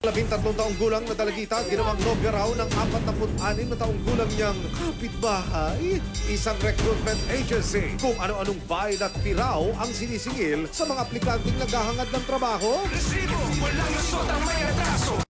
Labintatlong taong gulang na dalagita, ginawang nobya raw ng 46 na taong gulang niyang kapitbahay. Isang recruitment agency. Kung ano-anong bayad at piraw ang sinisingil sa mga aplikanteng naghahangad ng trabaho. Resibo, walang